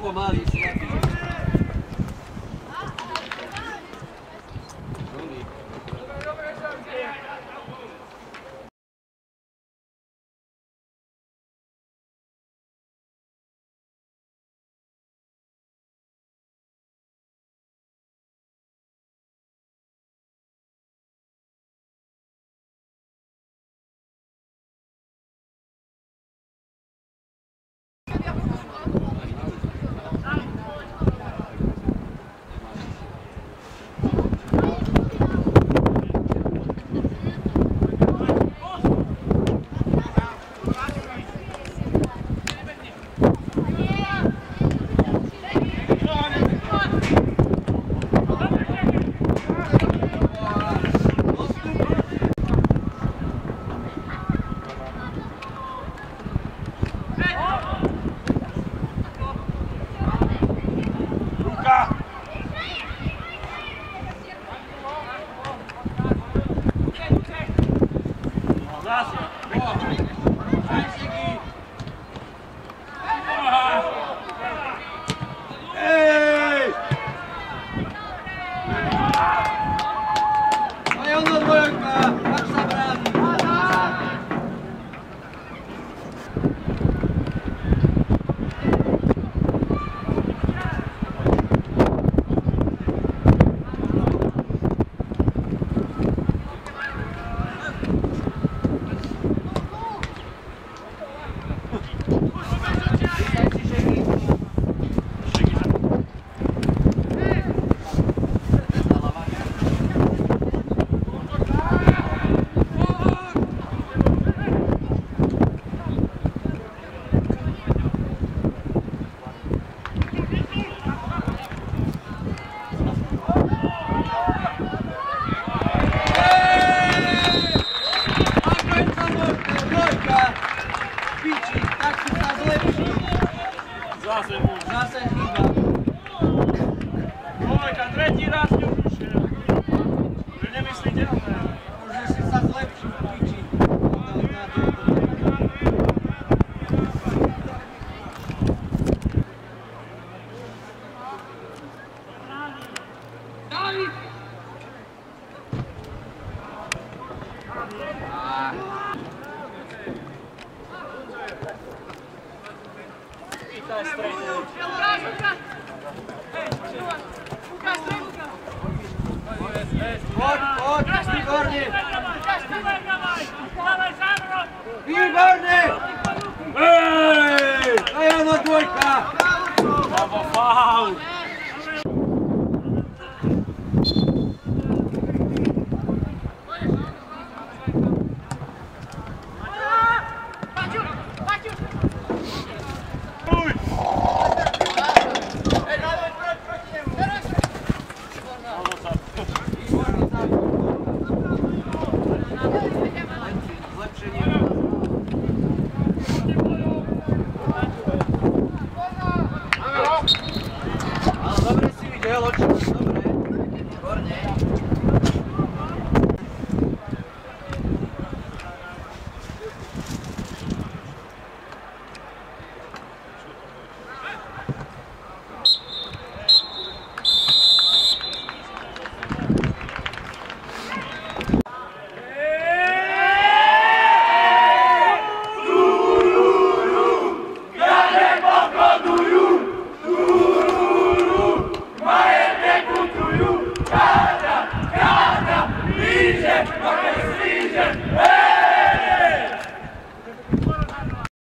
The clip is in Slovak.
comar isso, né? Zase muž. Zase chyba. Dvojka, tretí raz ňu ušiel. Že nemyslíte na to. Môže si sa zlepší, piči. Lucas, três. É Lucas, Lucas. Ei, continua. Lucas, três, Lucas. Forte, forte, Stivorni. Lucas, Stivorni, vai. Alessandro. Stivorni. Ei, aí na dvojka. Bravo, faul. Palestinian!